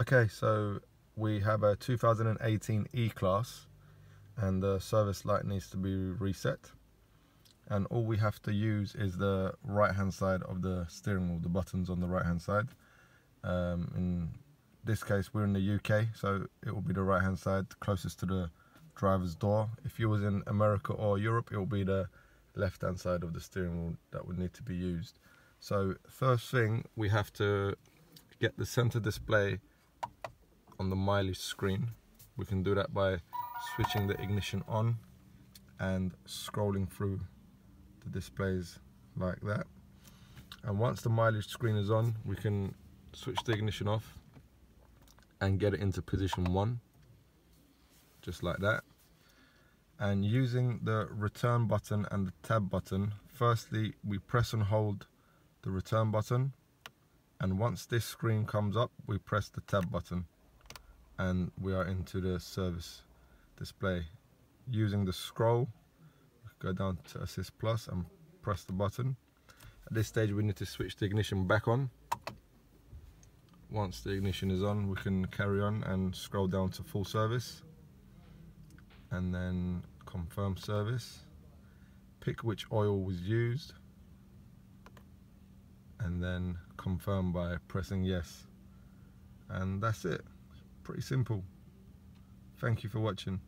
Okay, so we have a 2018 E-Class and the service light needs to be reset. And all we have to use is the right hand side of the steering wheel, the buttons on the right hand side. Um, in this case, we're in the UK, so it will be the right hand side closest to the driver's door. If you was in America or Europe, it will be the left hand side of the steering wheel that would need to be used. So first thing, we have to get the center display on the mileage screen. We can do that by switching the ignition on and scrolling through the displays like that. And once the mileage screen is on, we can switch the ignition off and get it into position one, just like that. And using the return button and the tab button, firstly, we press and hold the return button. And once this screen comes up, we press the tab button and we are into the service display. Using the scroll, go down to Assyst Plus and press the button. At this stage we need to switch the ignition back on. Once the ignition is on we can carry on and scroll down to full service and then confirm service. Pick which oil was used and then confirm by pressing yes. And that's it. Pretty simple. Thank you for watching